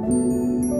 Música